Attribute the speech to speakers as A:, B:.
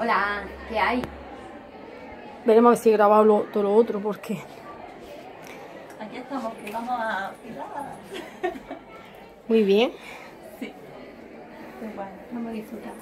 A: Hola, ¿qué hay?
B: Veremos a ver si he grabado lo- todo lo otro, porque
C: Aquí estamos, que vamos a filar.
B: muy bien.
C: Sí. Pero bueno, vamos a disfrutar.